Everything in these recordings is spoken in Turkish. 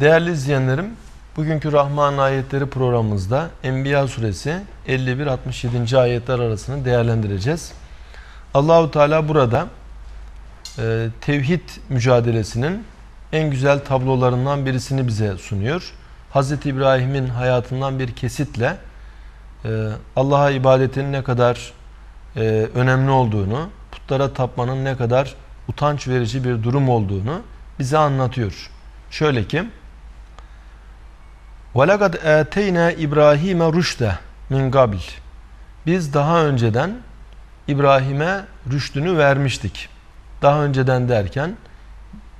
Değerli izleyenlerim, bugünkü Rahman ayetleri programımızda Enbiya suresi 51-67. ayetler arasını değerlendireceğiz. Allahu Teala burada e, tevhid mücadelesinin en güzel tablolarından birisini bize sunuyor. Hz. İbrahim'in hayatından bir kesitle e, Allah'a ibadetin ne kadar e, önemli olduğunu, putlara tapmanın ne kadar utanç verici bir durum olduğunu bize anlatıyor. Şöyle ki وَلَقَدْ اَتَيْنَا İbrahim'e رُشْدَ min قَبْلِ Biz daha önceden İbrahim'e rüştünü vermiştik. Daha önceden derken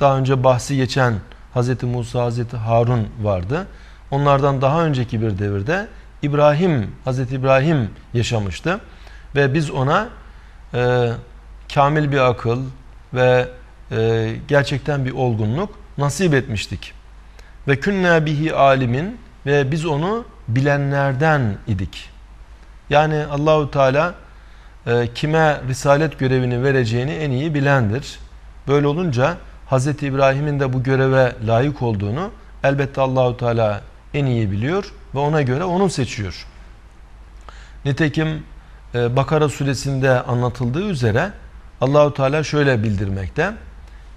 daha önce bahsi geçen Hz. Musa, Hz. Harun vardı. Onlardan daha önceki bir devirde İbrahim, Hz. İbrahim yaşamıştı. Ve biz ona e, kamil bir akıl ve e, gerçekten bir olgunluk nasip etmiştik. Ve künne bihi alimin ve biz onu bilenlerden idik. Yani Allahu Teala e, kime risalet görevini vereceğini en iyi bilendir. Böyle olunca Hz. İbrahim'in de bu göreve layık olduğunu elbette Allahu Teala en iyi biliyor ve ona göre onu seçiyor. Nitekim e, Bakara suresinde anlatıldığı üzere Allahu Teala şöyle bildirmekte.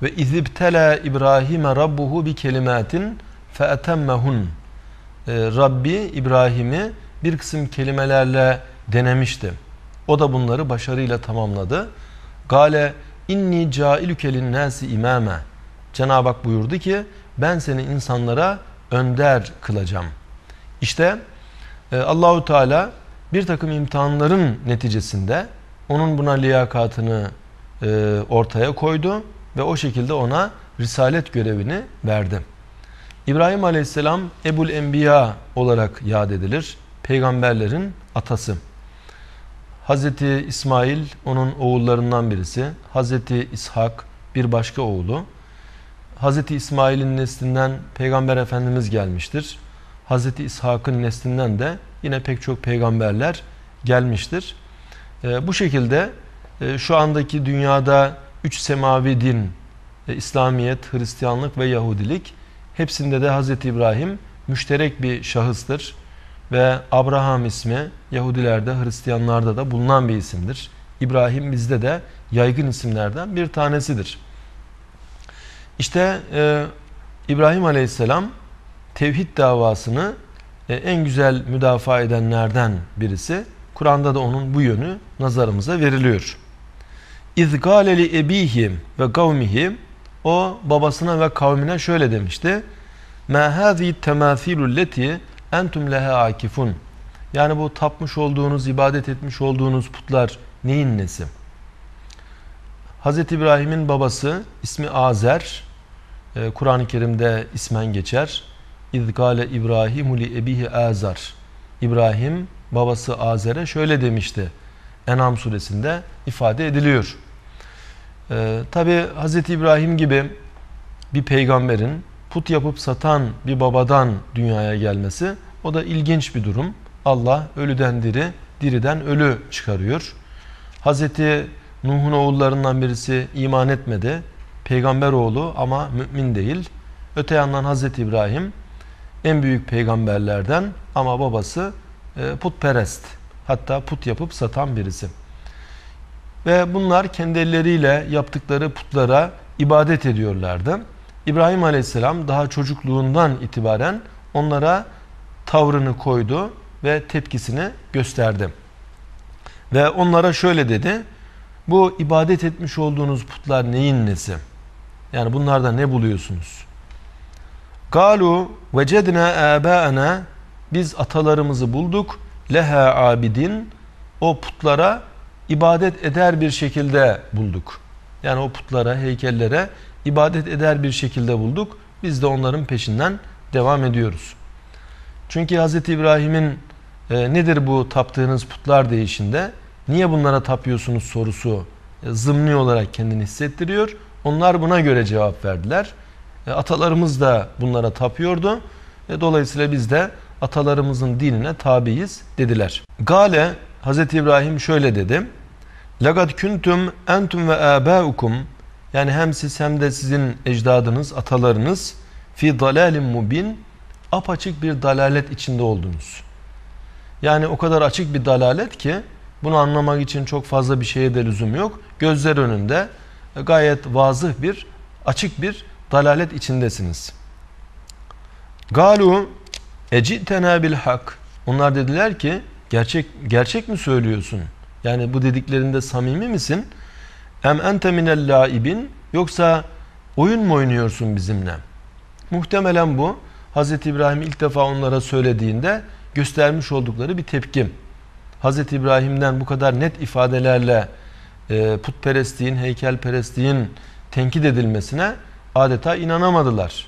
Ve izibtela İbrahim'e rabbuhu bi kelimatin feetemmehun. E, Rabbi İbrahim'i bir kısım kelimelerle denemişti. O da bunları başarıyla tamamladı. Gale inni cailüke linnâsi imâme. Cenab-ı Hak buyurdu ki ben seni insanlara önder kılacağım. İşte e, Allahu Teala bir takım imtihanların neticesinde onun buna liyakatını e, ortaya koydu ve o şekilde ona risalet görevini verdi. İbrahim Aleyhisselam Ebul Enbiya olarak yad edilir. Peygamberlerin atası. Hazreti İsmail onun oğullarından birisi. Hazreti İshak bir başka oğlu. Hazreti İsmail'in neslinden Peygamber Efendimiz gelmiştir. Hazreti İshak'ın neslinden de yine pek çok peygamberler gelmiştir. E, bu şekilde e, şu andaki dünyada üç semavi din, e, İslamiyet, Hristiyanlık ve Yahudilik hepsinde de Hz. İbrahim müşterek bir şahıstır. Ve Abraham ismi Yahudilerde, Hristiyanlarda da bulunan bir isimdir. İbrahim bizde de yaygın isimlerden bir tanesidir. İşte e, İbrahim Aleyhisselam tevhid davasını e, en güzel müdafaa edenlerden birisi. Kur'an'da da onun bu yönü nazarımıza veriliyor. İzgaleli ebihim ve kavmihim o babasına ve kavmine şöyle demişti. Ma hazi temathilul leti entum leha akifun. Yani bu tapmış olduğunuz, ibadet etmiş olduğunuz putlar neyin nesi? Hz. İbrahim'in babası ismi Azer. Ee, Kur'an-ı Kerim'de ismen geçer. İzgale İbrahimu li ebihi Azar. İbrahim babası Azer'e şöyle demişti. Enam suresinde ifade ediliyor. Ee, Tabi Hz. İbrahim gibi bir peygamberin put yapıp satan bir babadan dünyaya gelmesi o da ilginç bir durum. Allah ölüden diri, diriden ölü çıkarıyor. Hz. Nuh'un oğullarından birisi iman etmedi. Peygamber oğlu ama mümin değil. Öte yandan Hz. İbrahim en büyük peygamberlerden ama babası e, putperest. Hatta put yapıp satan birisi. Ve bunlar kendi elleriyle yaptıkları putlara ibadet ediyorlardı. İbrahim Aleyhisselam daha çocukluğundan itibaren onlara tavrını koydu ve tepkisini gösterdi. Ve onlara şöyle dedi. Bu ibadet etmiş olduğunuz putlar neyin nesi? Yani bunlarda ne buluyorsunuz? Galu vecedna abaana biz atalarımızı bulduk leha abidin o putlara ibadet eder bir şekilde bulduk. Yani o putlara, heykellere ibadet eder bir şekilde bulduk. Biz de onların peşinden devam ediyoruz. Çünkü Hz. İbrahim'in e, nedir bu taptığınız putlar değişinde niye bunlara tapıyorsunuz sorusu e, zımni olarak kendini hissettiriyor. Onlar buna göre cevap verdiler. E, atalarımız da bunlara tapıyordu. E, dolayısıyla biz de atalarımızın dinine tabiiz dediler. Gale Hz. İbrahim şöyle dedi. Lagad kuntum entum ve abaukum yani hem siz hem de sizin ecdadınız, atalarınız fi dalalin mubin apaçık bir dalalet içinde oldunuz. Yani o kadar açık bir dalalet ki bunu anlamak için çok fazla bir şeye de lüzum yok. Gözler önünde gayet vazıh bir, açık bir dalalet içindesiniz. Galu ecitena bil hak. Onlar dediler ki gerçek gerçek mi söylüyorsun? Yani bu dediklerinde samimi misin? Em ente minel laibin yoksa oyun mu oynuyorsun bizimle? Muhtemelen bu Hz. İbrahim ilk defa onlara söylediğinde göstermiş oldukları bir tepki. Hz. İbrahim'den bu kadar net ifadelerle e, putperestliğin, heykelperestliğin tenkit edilmesine adeta inanamadılar.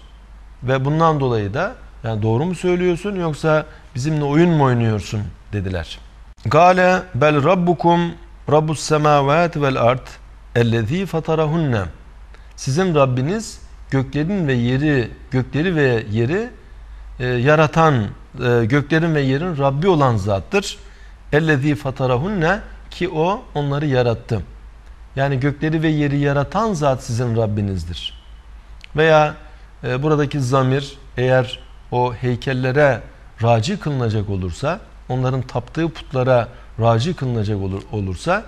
Ve bundan dolayı da yani doğru mu söylüyorsun yoksa bizimle oyun mu oynuyorsun dediler. Gale bel rabbukum rabbus semavati vel ard ellezî fatarahunne. Sizin Rabbiniz göklerin ve yeri, gökleri ve yeri e, yaratan, e, göklerin ve yerin Rabbi olan zattır. Ellezî fatarahunne ki o onları yarattı. Yani gökleri ve yeri yaratan zat sizin Rabbinizdir. Veya e, buradaki zamir eğer o heykellere raci kılınacak olursa, onların taptığı putlara raci kılınacak olur, olursa,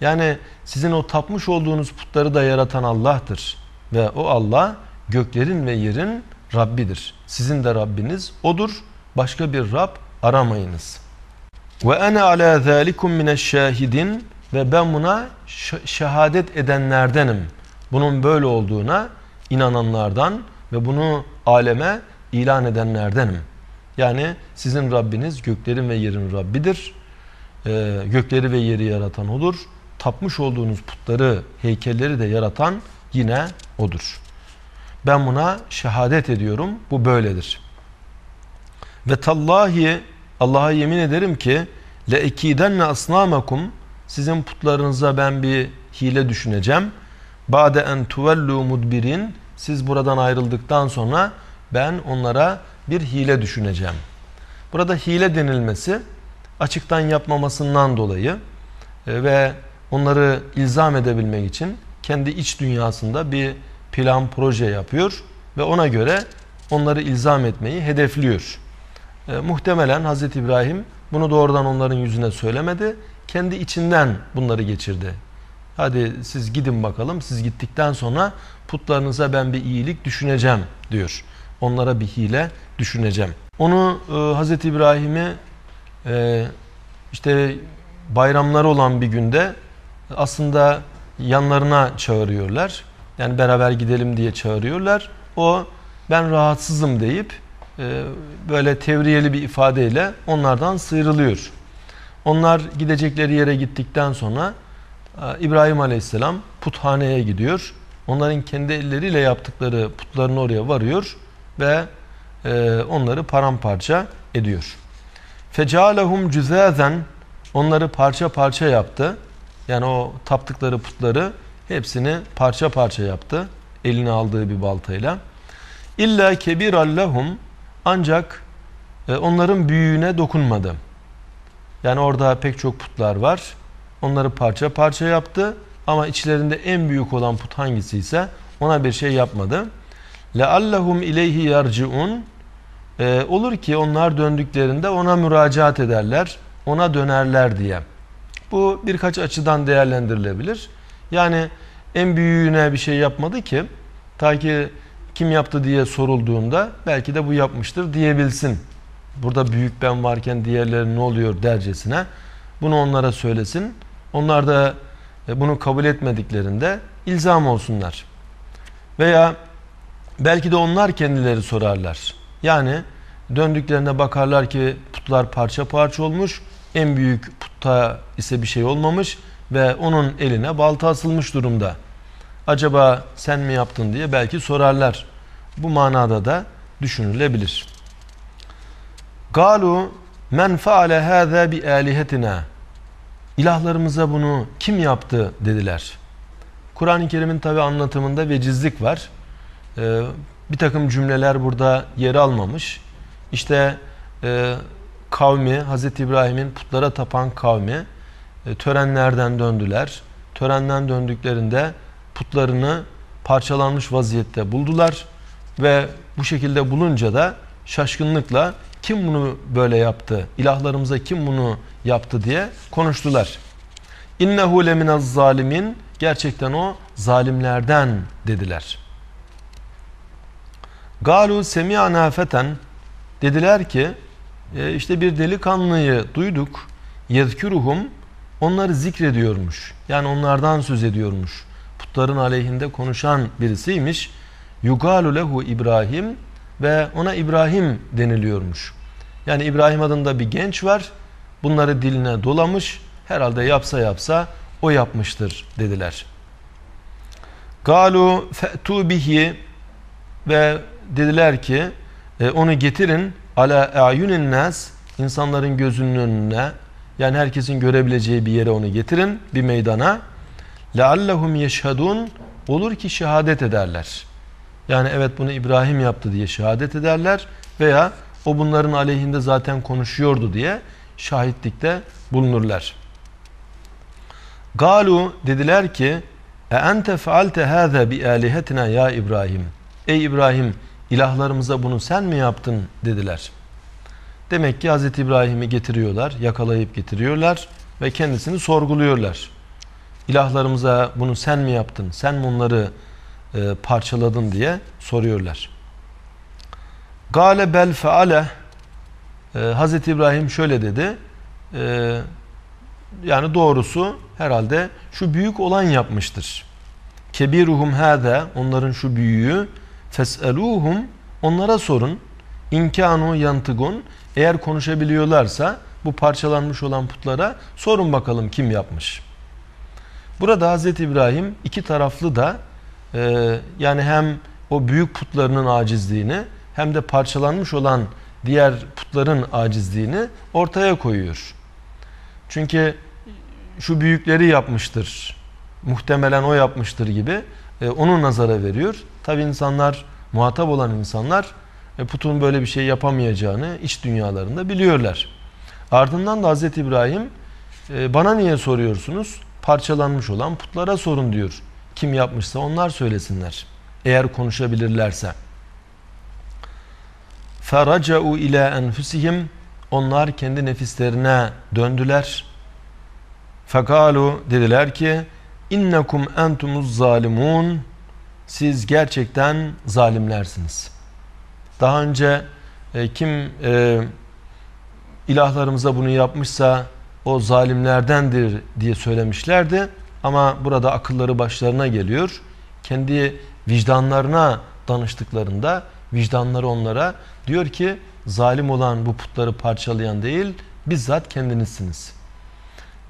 yani sizin o tapmış olduğunuz putları da yaratan Allah'tır. Ve o Allah göklerin ve yerin Rabbidir. Sizin de Rabbiniz O'dur. Başka bir Rab aramayınız. Ve ene ala zalikum mineşşahidin ve ben buna şehadet edenlerdenim. Bunun böyle olduğuna inananlardan ve bunu aleme ilan edenlerdenim. Yani sizin Rabbiniz göklerin ve yerin Rabbidir. Ee, gökleri ve yeri yaratan O'dur. Tapmış olduğunuz putları, heykelleri de yaratan yine O'dur. Ben buna şehadet ediyorum. Bu böyledir. Ve tallahi Allah'a yemin ederim ki le ekidenne asnamakum sizin putlarınıza ben bir hile düşüneceğim. Bade en tuvellu mudbirin siz buradan ayrıldıktan sonra ben onlara bir hile düşüneceğim. Burada hile denilmesi açıktan yapmamasından dolayı e, ve onları ilzam edebilmek için kendi iç dünyasında bir plan proje yapıyor ve ona göre onları ilzam etmeyi hedefliyor. E, muhtemelen Hz. İbrahim bunu doğrudan onların yüzüne söylemedi. Kendi içinden bunları geçirdi. Hadi siz gidin bakalım. Siz gittikten sonra putlarınıza ben bir iyilik düşüneceğim diyor. Onlara bir hile düşüneceğim. Onu e, Hz. İbrahim'i e, işte bayramları olan bir günde aslında yanlarına çağırıyorlar. Yani beraber gidelim diye çağırıyorlar. O ben rahatsızım deyip e, böyle tevriyeli bir ifadeyle onlardan sıyrılıyor. Onlar gidecekleri yere gittikten sonra e, İbrahim Aleyhisselam puthaneye gidiyor. Onların kendi elleriyle yaptıkları putlarını oraya varıyor ve e, onları paramparça ediyor. Fecalehum cüzazen onları parça parça yaptı. Yani o taptıkları putları hepsini parça parça yaptı. Eline aldığı bir baltayla. İlla kebir allahum ancak e, onların büyüğüne dokunmadı. Yani orada pek çok putlar var. Onları parça parça yaptı. Ama içlerinde en büyük olan put hangisi ise ona bir şey yapmadı. لَاَلَّهُمْ اِلَيْهِ يَرْجِعُونَ ee, Olur ki onlar döndüklerinde ona müracaat ederler, ona dönerler diye. Bu birkaç açıdan değerlendirilebilir. Yani en büyüğüne bir şey yapmadı ki ta ki kim yaptı diye sorulduğunda belki de bu yapmıştır diyebilsin. Burada büyük ben varken diğerleri ne oluyor dercesine bunu onlara söylesin. Onlar da e, bunu kabul etmediklerinde ilzam olsunlar. Veya belki de onlar kendileri sorarlar. Yani döndüklerine bakarlar ki putlar parça parça olmuş. En büyük putta ise bir şey olmamış ve onun eline balta asılmış durumda. Acaba sen mi yaptın diye belki sorarlar. Bu manada da düşünülebilir. Galu men faale hâzâ bi âlihetina İlahlarımıza bunu kim yaptı dediler. Kur'an-ı Kerim'in tabi anlatımında vecizlik var. Ee, bir takım cümleler burada yer almamış. İşte e, kavmi, Hz. İbrahim'in putlara tapan kavmi e, törenlerden döndüler. Törenden döndüklerinde putlarını parçalanmış vaziyette buldular Ve bu şekilde bulunca da şaşkınlıkla kim bunu böyle yaptı? İlahlarımıza kim bunu yaptı diye konuştular. İnnehu leminez zalimin gerçekten o zalimlerden dediler. Galu semi'ana feten dediler ki e, işte bir delikanlıyı duyduk. Yezkuruhum onları zikrediyormuş. Yani onlardan söz ediyormuş. Putların aleyhinde konuşan birisiymiş. Yugalu lehu İbrahim ve ona İbrahim deniliyormuş. Yani İbrahim adında bir genç var. Bunları diline dolamış. Herhalde yapsa yapsa o yapmıştır dediler. Galu fe'tu bihi ve dediler ki e, onu getirin ala ayunin nas insanların gözünün önüne yani herkesin görebileceği bir yere onu getirin bir meydana leallehum yeşhedun olur ki şehadet ederler. Yani evet bunu İbrahim yaptı diye şehadet ederler veya o bunların aleyhinde zaten konuşuyordu diye şahitlikte bulunurlar. Galu dediler ki e ente faalte hâze bi alihetina ya İbrahim. Ey İbrahim ilahlarımıza bunu sen mi yaptın dediler. Demek ki Hz. İbrahim'i getiriyorlar, yakalayıp getiriyorlar ve kendisini sorguluyorlar. İlahlarımıza bunu sen mi yaptın, sen mi onları e, parçaladın diye soruyorlar. Gale bel feale e, Hz. İbrahim şöyle dedi. E, yani doğrusu herhalde şu büyük olan yapmıştır. Kebiruhum hâze onların şu büyüğü feseluhum onlara sorun inkanu yantıgun eğer konuşabiliyorlarsa bu parçalanmış olan putlara sorun bakalım kim yapmış. Burada Hz. İbrahim iki taraflı da e, yani hem o büyük putlarının acizliğini hem de parçalanmış olan diğer putların acizliğini ortaya koyuyor. Çünkü şu büyükleri yapmıştır, muhtemelen o yapmıştır gibi e, onu nazara veriyor. Tabi insanlar, muhatap olan insanlar e, putun böyle bir şey yapamayacağını iç dünyalarında biliyorlar. Ardından da Hz. İbrahim e, bana niye soruyorsunuz? Parçalanmış olan putlara sorun diyor. Kim yapmışsa onlar söylesinler. Eğer konuşabilirlerse. فَرَجَعُوا ila اَنْفُسِهِمْ Onlar kendi nefislerine döndüler. Fekalu dediler ki innekum entumuz zalimun siz gerçekten zalimlersiniz. Daha önce e, kim e, ilahlarımıza bunu yapmışsa o zalimlerdendir diye söylemişlerdi. Ama burada akılları başlarına geliyor. Kendi vicdanlarına danıştıklarında vicdanları onlara diyor ki zalim olan bu putları parçalayan değil bizzat kendinizsiniz.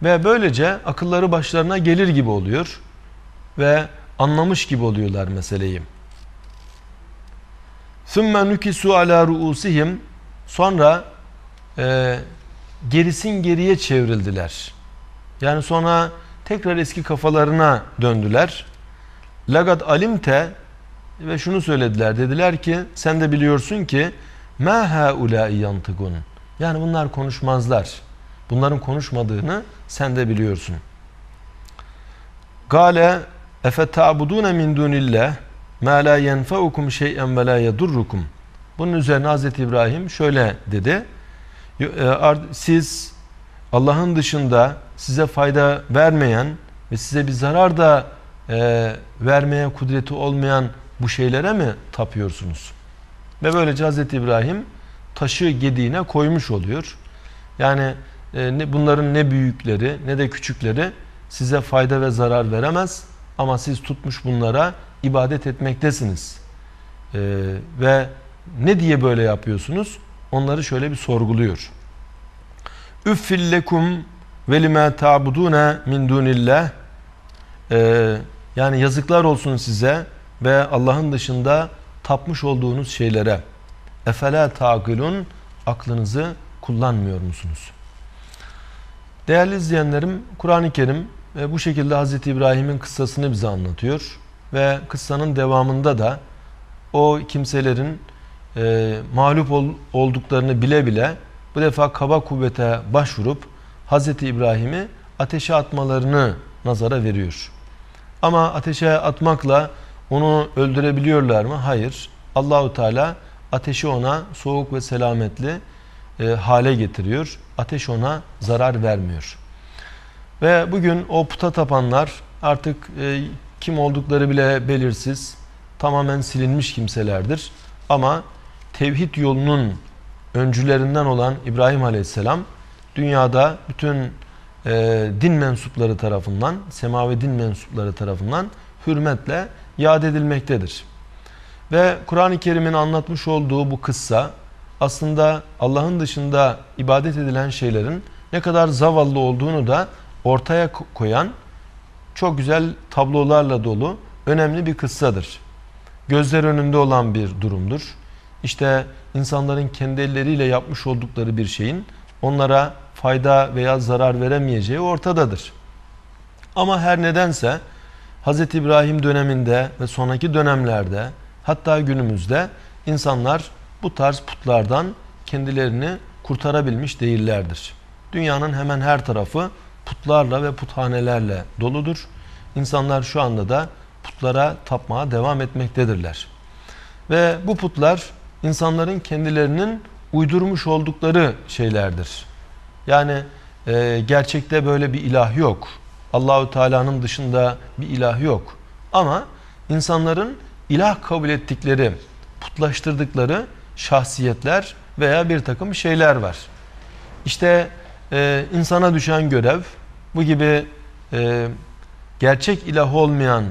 Ve böylece akılları başlarına gelir gibi oluyor ve anlamış gibi oluyorlar meseleyi. ثُمَّ نُكِسُوا عَلَى رُؤُسِهِمْ Sonra e, gerisin geriye çevrildiler. Yani sonra tekrar eski kafalarına döndüler. Lagat alimte ve şunu söylediler. Dediler ki sen de biliyorsun ki ma haulâi yantıgun. Yani bunlar konuşmazlar. Bunların konuşmadığını sen de biliyorsun. Gale ta'budune min dunillah ma la yenfa'ukum şey'en ve la yedurrukum. Bunun üzerine Hz. İbrahim şöyle dedi. E, siz Allah'ın dışında size fayda vermeyen ve size bir zarar da e, vermeye kudreti olmayan bu şeylere mi tapıyorsunuz? Ve böylece Hz. İbrahim taşı gediğine koymuş oluyor. Yani e, bunların ne büyükleri ne de küçükleri size fayda ve zarar veremez. Ama siz tutmuş bunlara ibadet etmektesiniz. E, ve ne diye böyle yapıyorsunuz? Onları şöyle bir sorguluyor. Üffillekum ve lima ta'budune min dunillah e, yani yazıklar olsun size ve Allah'ın dışında tapmış olduğunuz şeylere efela taqilun aklınızı kullanmıyor musunuz? Değerli izleyenlerim Kur'an-ı Kerim bu şekilde Hz. İbrahim'in kıssasını bize anlatıyor ve kıssanın devamında da o kimselerin e, mağlup ol, olduklarını bile bile bu defa kaba kuvvete başvurup Hz. İbrahim'i ateşe atmalarını nazara veriyor. Ama ateşe atmakla onu öldürebiliyorlar mı? Hayır. Allahu Teala ateşi ona soğuk ve selametli e, hale getiriyor. Ateş ona zarar vermiyor. Ve bugün o puta tapanlar artık e, kim oldukları bile belirsiz, tamamen silinmiş kimselerdir. Ama tevhid yolunun öncülerinden olan İbrahim Aleyhisselam dünyada bütün e, din mensupları tarafından, semavi din mensupları tarafından hürmetle yad edilmektedir. Ve Kur'an-ı Kerim'in anlatmış olduğu bu kıssa aslında Allah'ın dışında ibadet edilen şeylerin ne kadar zavallı olduğunu da ortaya koyan çok güzel tablolarla dolu önemli bir kıssadır. Gözler önünde olan bir durumdur. İşte insanların kendi elleriyle yapmış oldukları bir şeyin onlara fayda veya zarar veremeyeceği ortadadır. Ama her nedense Hz. İbrahim döneminde ve sonraki dönemlerde hatta günümüzde insanlar bu tarz putlardan kendilerini kurtarabilmiş değillerdir. Dünyanın hemen her tarafı putlarla ve puthanelerle doludur. İnsanlar şu anda da putlara tapmaya devam etmektedirler. Ve bu putlar insanların kendilerinin uydurmuş oldukları şeylerdir. Yani e, gerçekte böyle bir ilah yok. Allahu Teala'nın dışında bir ilah yok. Ama insanların ilah kabul ettikleri, putlaştırdıkları şahsiyetler veya bir takım şeyler var. İşte e, insana düşen görev bu gibi e, gerçek ilah olmayan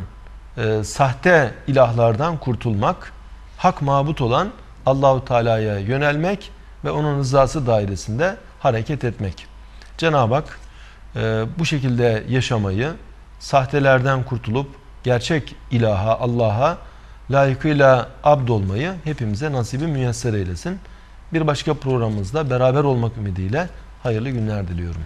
e, sahte ilahlardan kurtulmak, hak mabut olan Allahu Teala'ya yönelmek ve onun rızası dairesinde hareket etmek. Cenab-ı Hak e, bu şekilde yaşamayı, sahtelerden kurtulup gerçek ilaha, Allah'a layıkıyla abd olmayı hepimize nasibi müyesser eylesin. Bir başka programımızda beraber olmak ümidiyle hayırlı günler diliyorum.